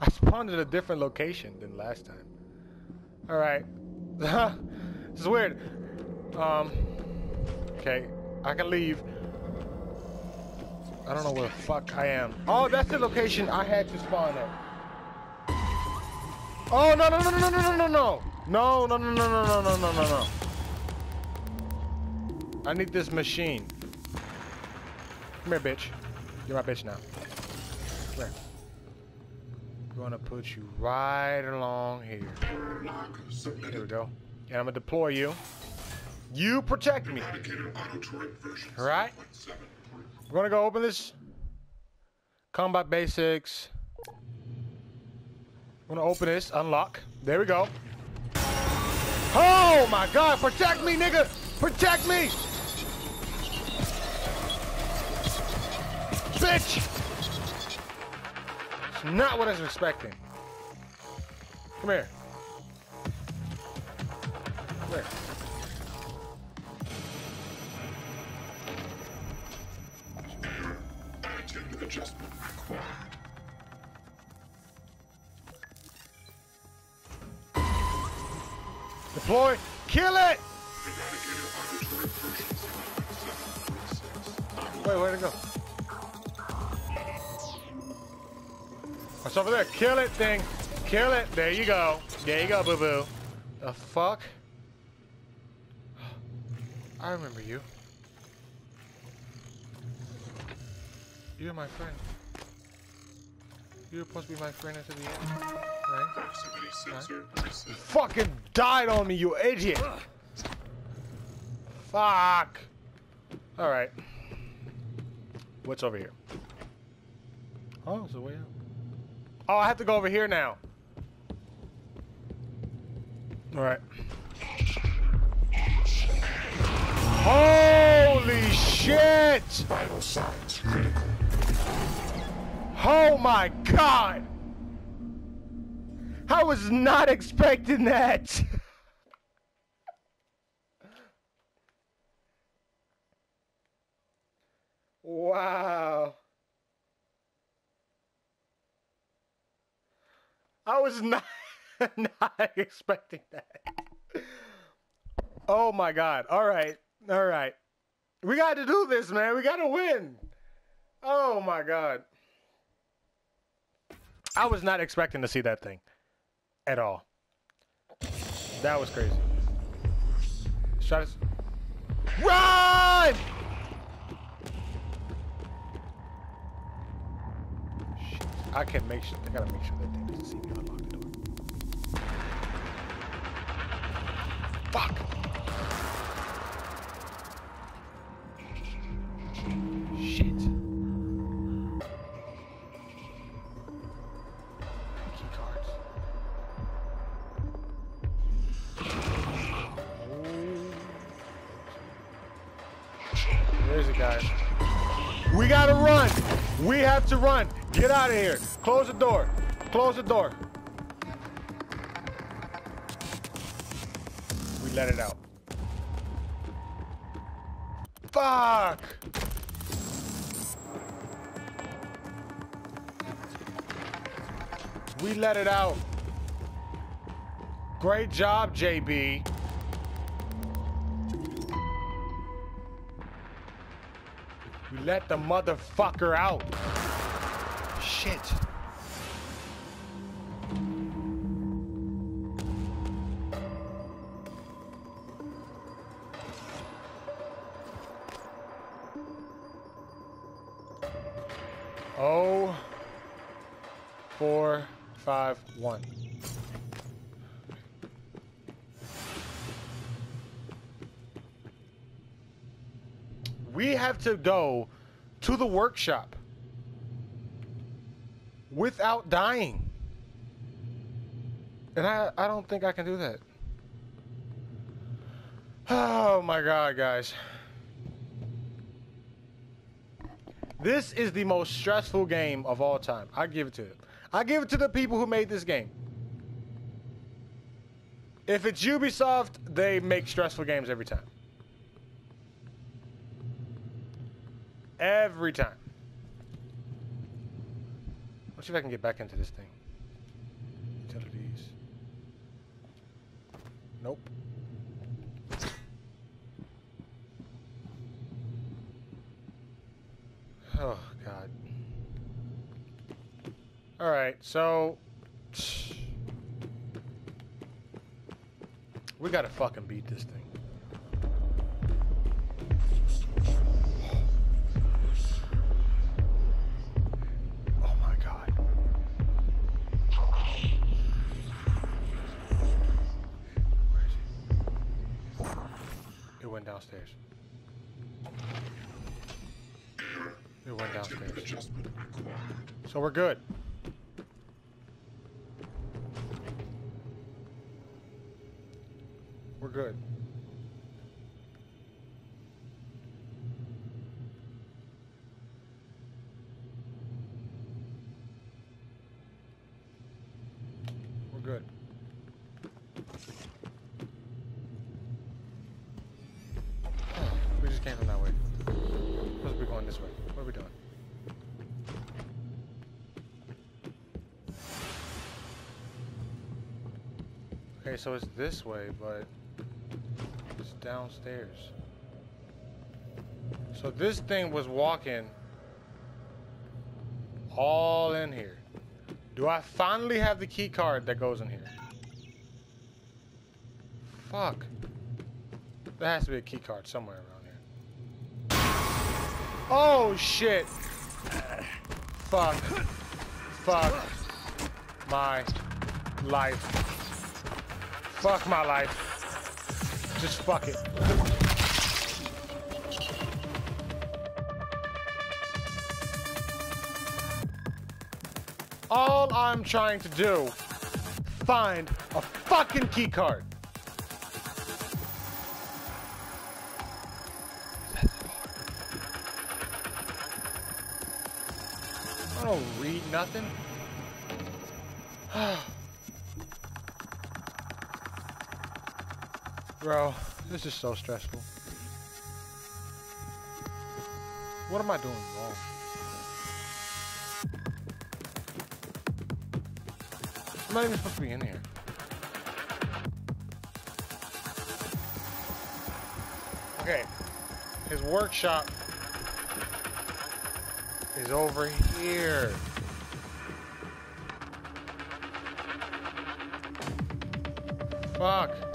I spawned at a different location than last time. Alright. this is weird. Um, okay, I can leave. I don't know where the fuck I am. Oh, that's the location I had to spawn at. Oh, no, no, no, no, no, no, no, no. No, no, no, no, no, no, no, no, no, no. I need this machine. Come here, bitch. You're my bitch now. Come here. I'm gonna put you right along here. Here we go. And I'm gonna deploy you. You protect me. Alright? We're gonna go open this. Combat basics. I'm gonna open this, unlock. There we go. Oh my god, protect me, nigga! Protect me! Bitch! Not what I was expecting. Come here. Come here. Deploy. Kill it! Wait, where'd it go? What's over there? Kill it, thing. Kill it. There you go. There you go, boo-boo. The fuck? I remember you. You're my friend. You're supposed to be my friend until the end, right? Proximity You fucking died on me, you idiot! Fuck! Alright. What's over here? Oh, it's a way out. Oh, I have to go over here now. Alright. Holy shit! vital signs critical. Oh my god! I was not expecting that! wow. I was not not expecting that. Oh my god. All right. All right. We got to do this, man. We got to win. Oh my god. I was not expecting to see that thing at all. That was crazy. Shot us. Run! I can make sure. I gotta make sure that thing doesn't see me unlock the door. Fuck! Shit. Key cards. Oh. There's a guy. We gotta run. We have to run. Get out of here. Close the door. Close the door. We let it out. Fuck! We let it out. Great job, JB. We let the motherfucker out. Shit. Oh, four, five, one. We have to go to the workshop without dying. And I, I don't think I can do that. Oh my god, guys. This is the most stressful game of all time. I give it to them. I give it to the people who made this game. If it's Ubisoft, they make stressful games every time. Every time. Let's see if I can get back into this thing. Utilities. Nope. Oh, God. All right, so... We gotta fucking beat this thing. Downstairs. It went downstairs. So we're good. We're good. We're good. From that way. Going this way. What are we doing? Okay, so it's this way, but it's downstairs. So this thing was walking all in here. Do I finally have the key card that goes in here? Fuck. There has to be a key card somewhere around. Oh shit. Fuck. Fuck. My life. Fuck my life. Just fuck it. All I'm trying to do, find a fucking key don't read nothing. Bro, this is so stressful. What am I doing wrong? I'm not even supposed to be in here. Okay. His workshop is over here. Fuck.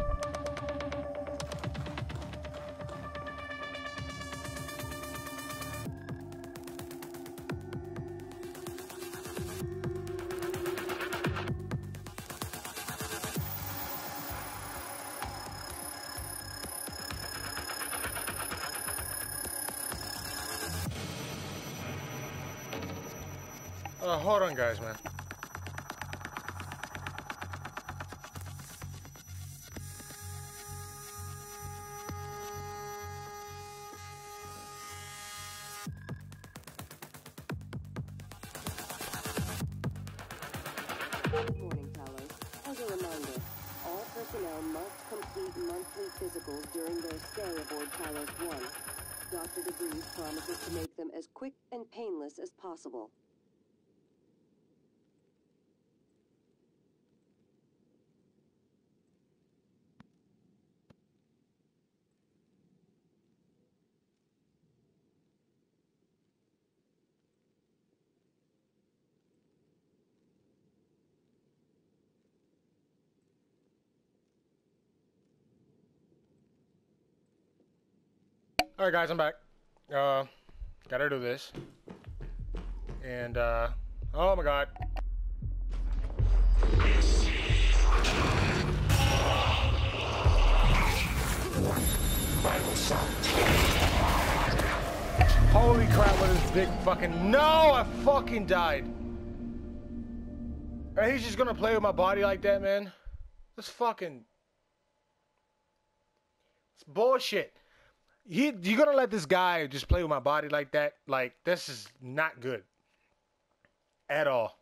Uh, hold on, guys, man. Good All right, guys, I'm back. Uh, gotta do this. And, uh, oh my god. Holy crap, what is big fucking. No, I fucking died. He's just gonna play with my body like that, man. That's fucking. It's bullshit. He, you're gonna let this guy just play with my body like that? Like, this is not good. At all.